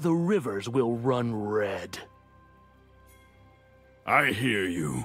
the rivers will run red. I hear you.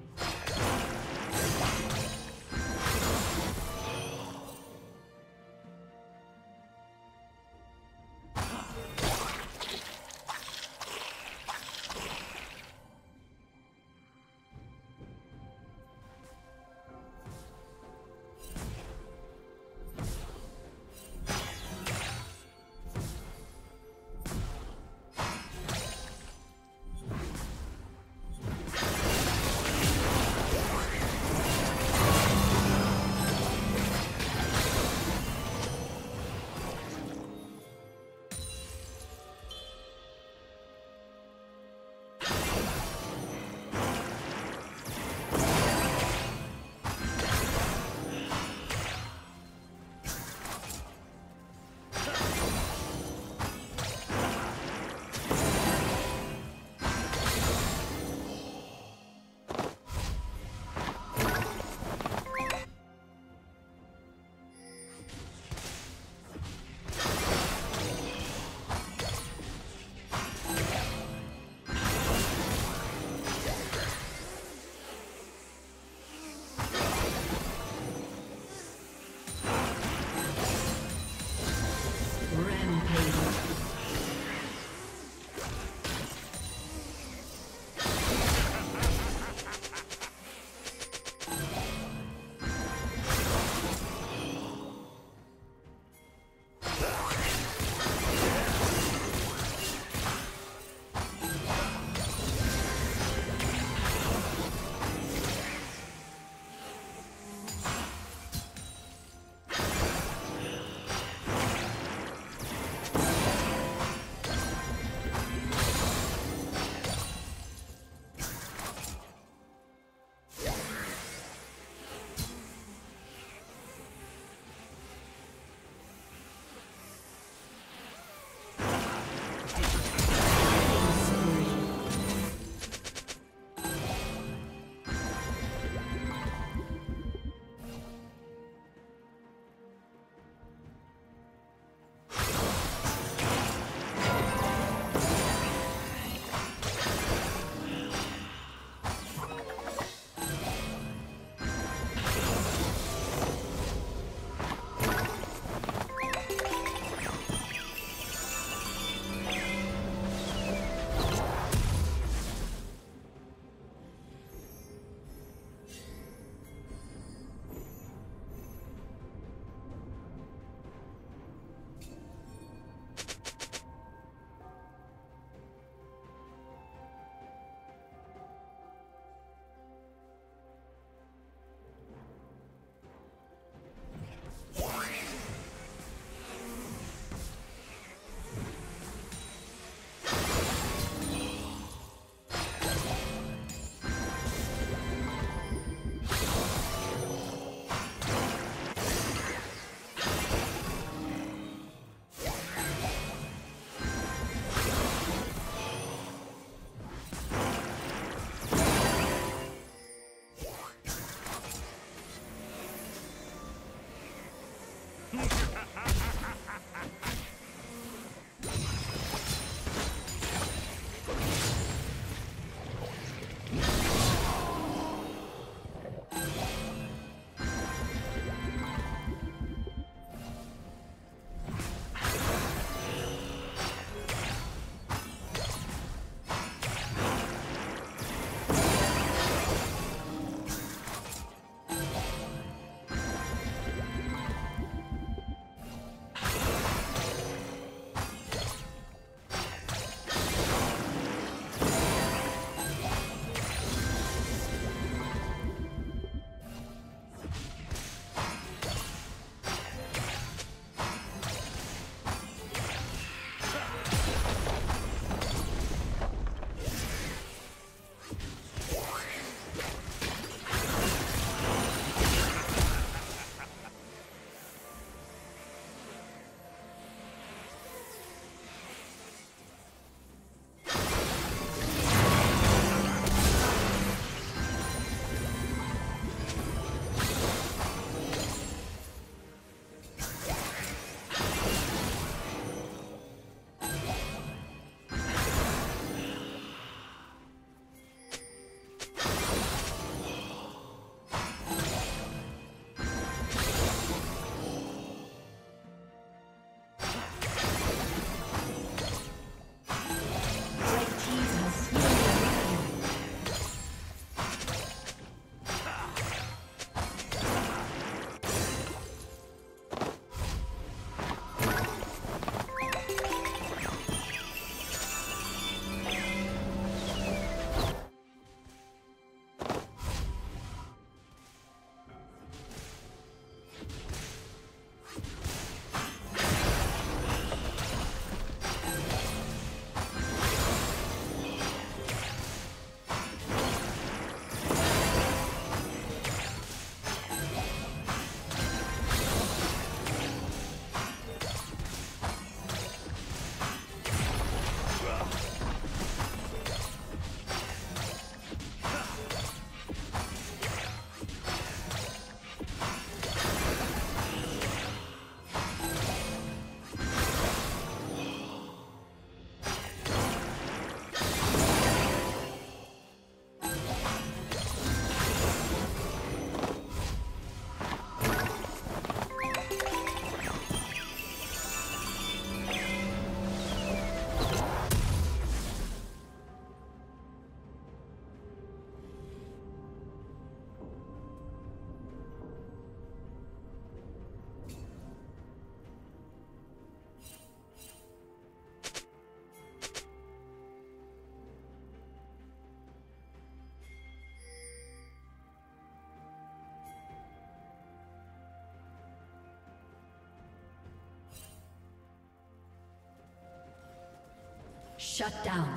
Shut down.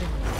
Thank you.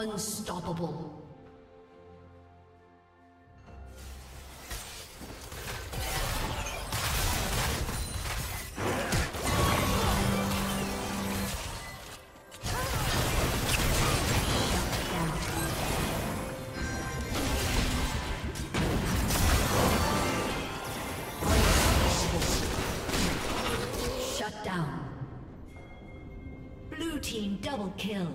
Unstoppable. Shut down. Blue team double kill.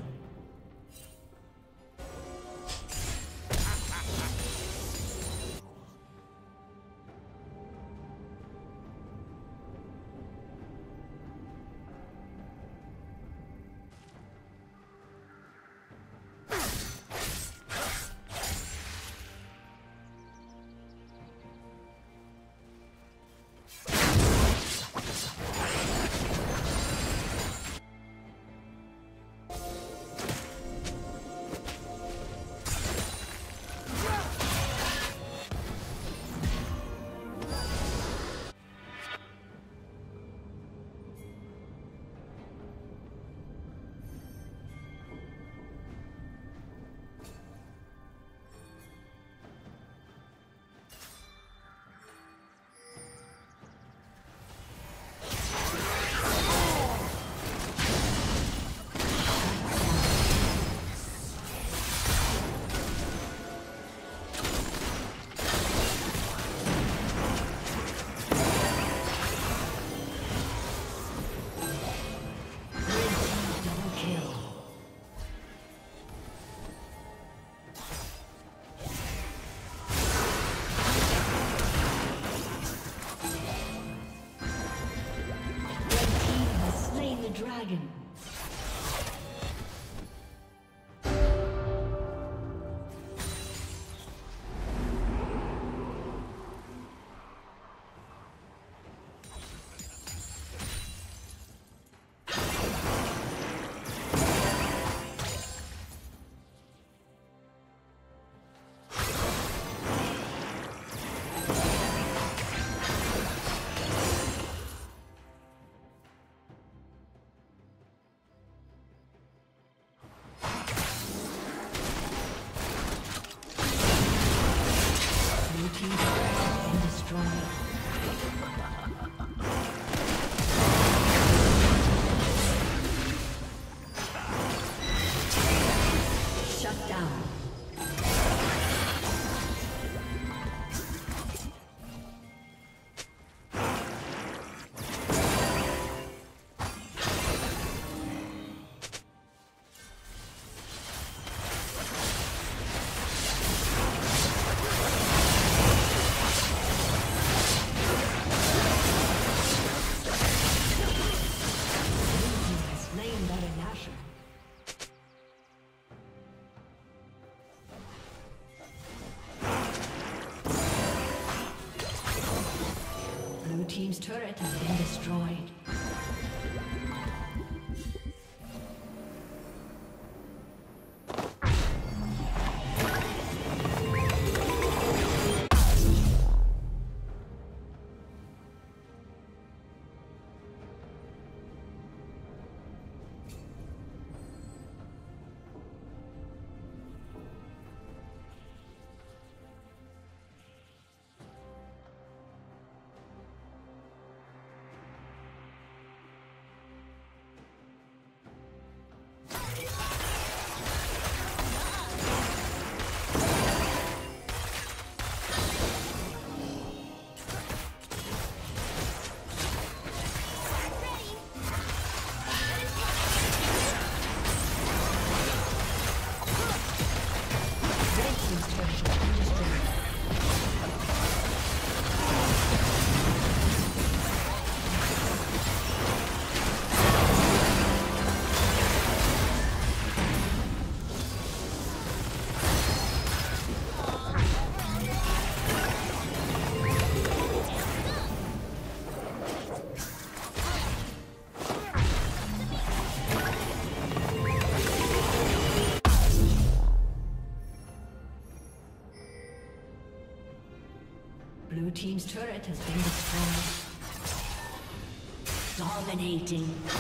Dominating.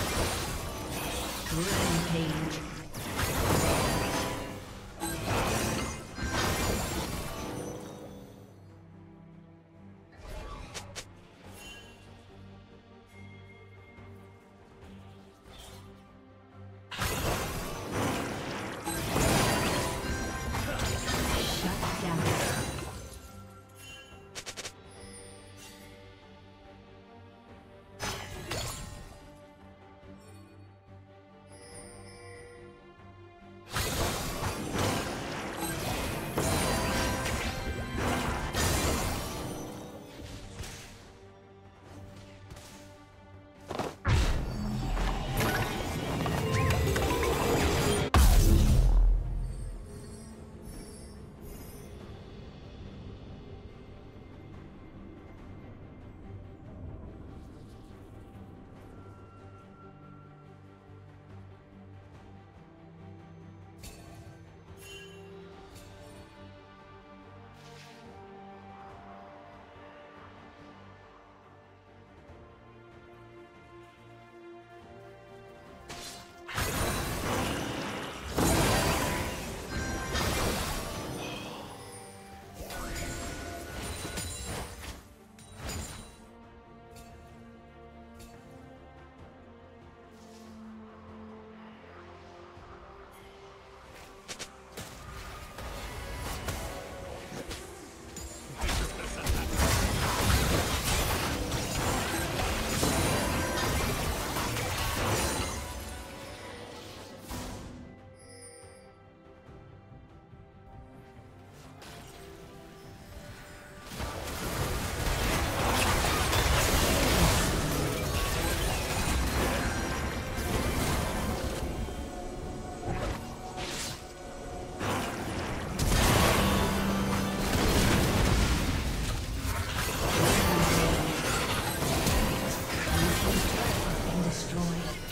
been destroyed.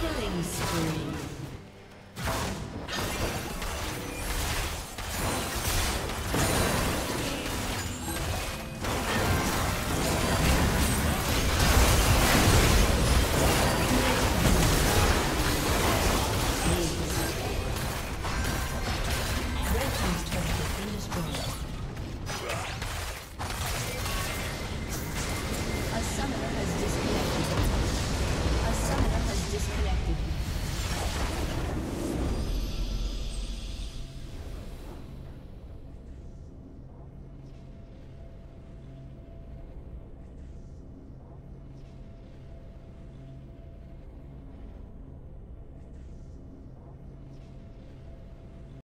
Killing spree.